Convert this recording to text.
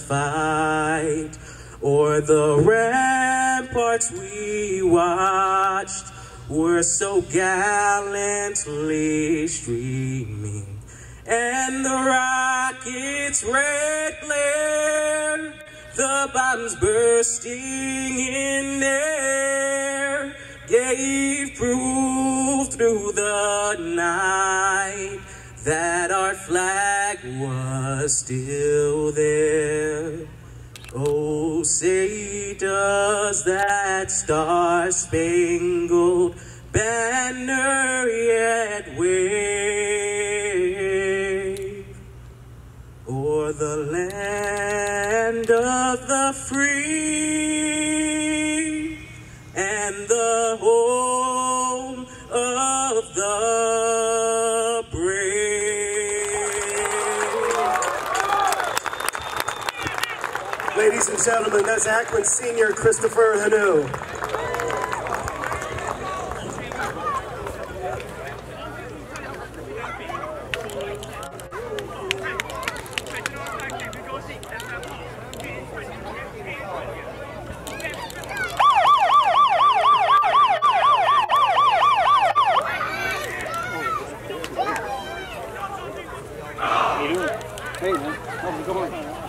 fight o'er the ramparts we watched were so gallantly streaming and the rocket's red glare the bombs bursting in air gave proof through the night that our flag still there. Oh, say does that star-spangled banner yet wave o'er the land of the free and the home of the Ladies and gentlemen, that's Aquin Senior Christopher Hanu. Hey man, how's it?